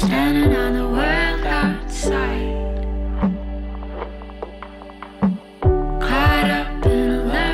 standing on the world outside. Caught up in a love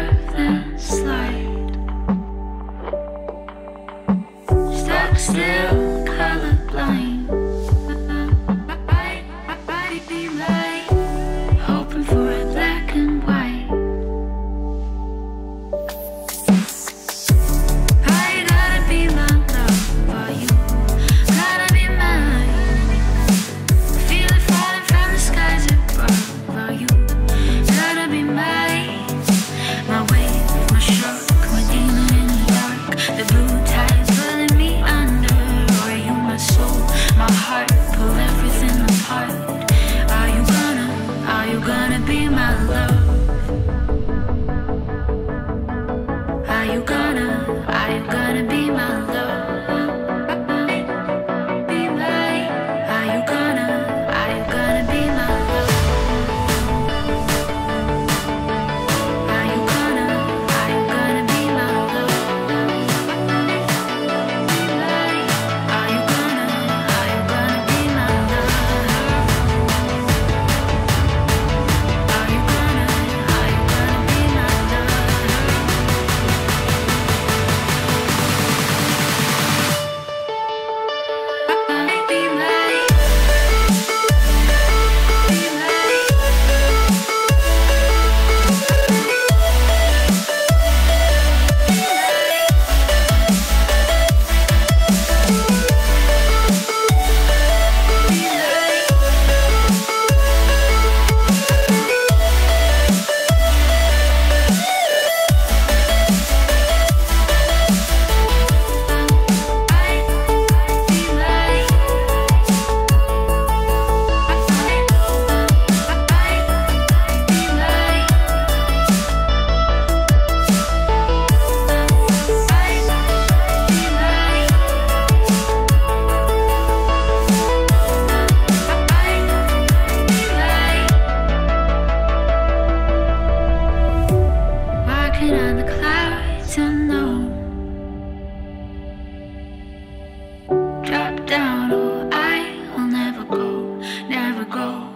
never go,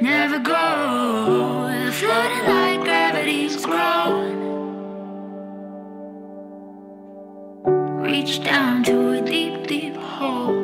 never go. Floating like gravity's grown. Reach down to a deep, deep hole.